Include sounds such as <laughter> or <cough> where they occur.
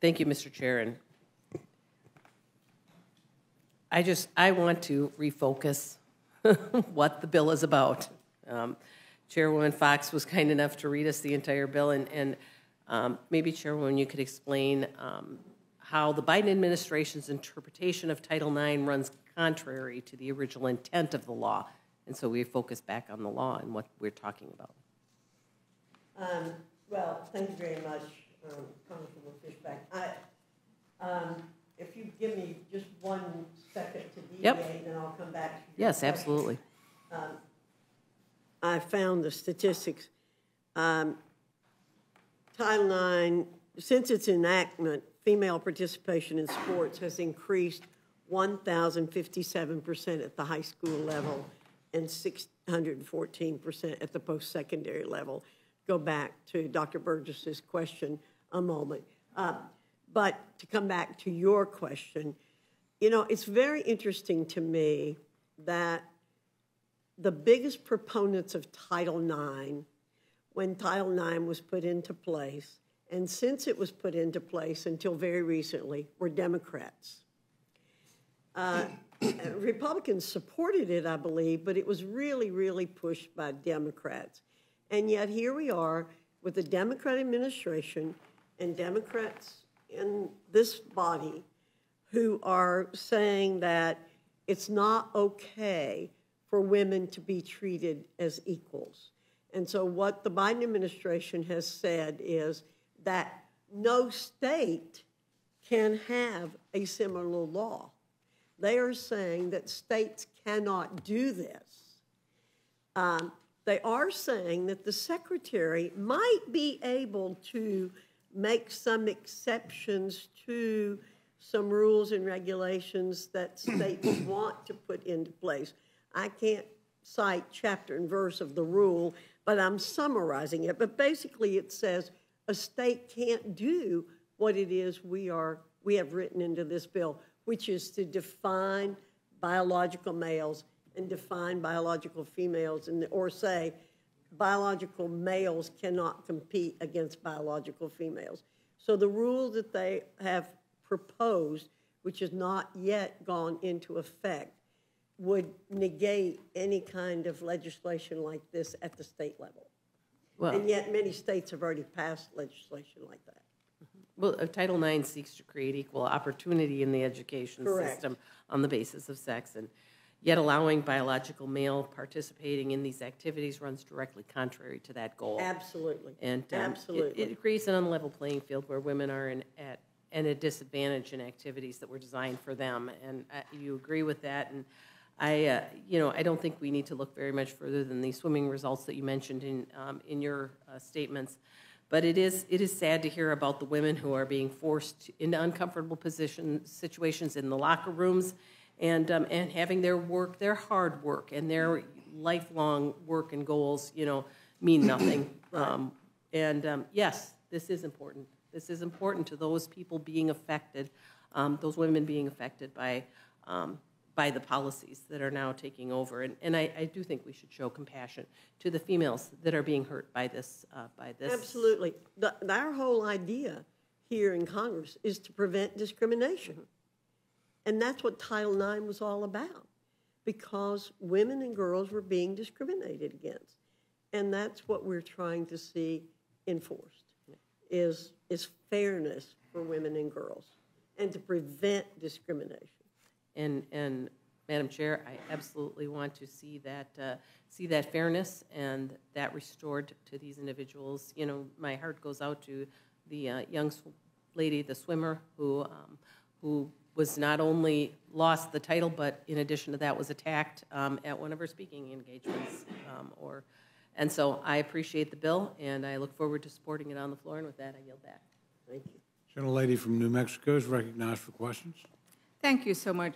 Thank you, Mr. Chair, and I just, I want to refocus <laughs> what the bill is about. Um, Chairwoman Foxx was kind enough to read us the entire bill, and, and um, maybe Chairwoman, you could explain um, how the Biden administration's interpretation of Title IX runs contrary to the original intent of the law. And so we focus back on the law and what we're talking about. Um, well, thank you very much, um, Fischbach. I, um, if you give me just one second to Yep. deviate, then I'll come back Yes, question. absolutely. I found the statistics. Um, Title IX, since its enactment, female participation in sports has increased 1,057% at the high school level and 614% at the post-secondary level. Go back to Dr. Burgess's question a moment. Uh, But to come back to your question, you know, it's very interesting to me that the biggest proponents of Title IX when Title IX was put into place, and since it was put into place until very recently, were Democrats. Uh, <coughs> Republicans supported it, I believe, but it was really, really pushed by Democrats. And yet here we are with a Democrat administration and Democrats in this body who are saying that it's not okay for women to be treated as equals. And so, what the Biden administration has said is that no state can have a similar law. They are saying that states cannot do this. Um, they are saying that the secretary might be able to make some exceptions to some rules and regulations that <clears throat> states want to put into place. I can't cite chapter and verse of the rule, but I'm summarizing it. But basically, it says a state can't do what it is we are we have written into this bill, which is to define biological males and define biological females, and or say biological males cannot compete against biological females. So the rule that they have proposed, which has not yet gone into effect, would negate any kind of legislation like this at the state level. Well, And yet, many states have already passed legislation like that. well, uh, Title IX seeks to create equal opportunity in the education Correct. system on the basis of sex, and yet allowing biological male participating in these activities runs directly contrary to that goal. Absolutely. And um, it- Absolutely. It creates an unlevel playing field where women are in, at, at a disadvantage in activities that were designed for them. And uh, you agree with that. And I, uh, you know, I don't think we need to look very much further than the swimming results that you mentioned in, um, in your uh, statements. But it is, it is sad to hear about the women who are being forced into uncomfortable positions, situations in the locker rooms, and um, and having their work, their hard work, and their lifelong work and goals, you know, mean nothing. <coughs> Um, and um, yes, this is important. This is important to those people being affected, um, those women being affected by um, by the policies that are now taking over. And, and I, I do think we should show compassion to the females that are being hurt by this uh, by this. Absolutely. The, our whole idea here in Congress is to prevent discrimination. And that's what Title IX was all about, because women and girls were being discriminated against. And that's what we're trying to see enforced, is, is fairness for women and girls, and to prevent discrimination. And, and Madam Chair, I absolutely want to see that, uh, see that fairness and that restored to these individuals. You know, my heart goes out to the uh, young lady, the swimmer, who, um, who was not only lost the title, but in addition to that, was attacked um, at one of her speaking engagements. Um, or, and so I appreciate the bill, and I look forward to supporting it on the floor. And with that, I yield back. Thank you. Gentlelady from New Mexico is recognized for questions. Thank you so much,